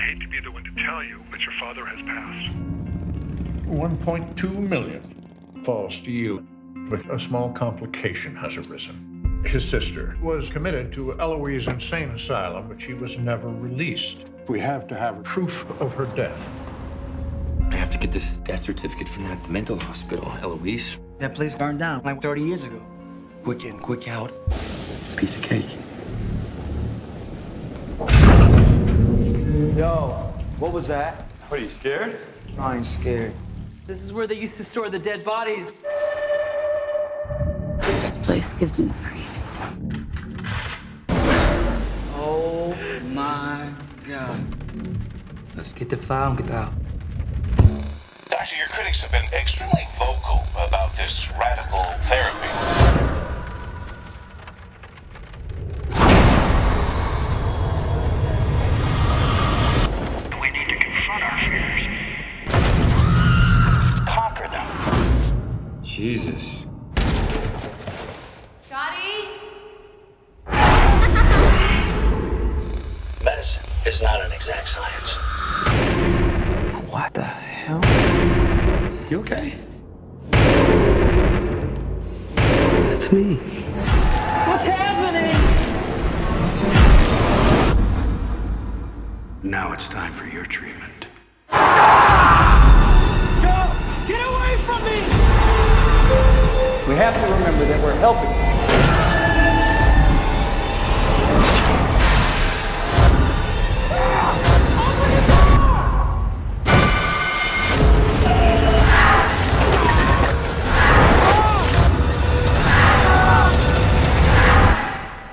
I hate to be the one to tell you, but your father has passed. 1.2 million falls to you, but a small complication has arisen. His sister was committed to Eloise Insane Asylum, but she was never released. We have to have proof of her death. I have to get this death certificate from that mental hospital, Eloise. That place burned down like 30 years ago. Quick in, quick out. Piece of cake. What was that? What are you scared? I ain't scared. This is where they used to store the dead bodies. This place gives me the creeps. Oh my god. Let's get the file and get out. Doctor, your critics have been extremely Jesus. Scotty? Medicine is not an exact science. What the hell? You okay? That's me. What's happening? Now it's time for your treatment. That we're helping.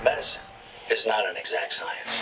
Medicine is not an exact science.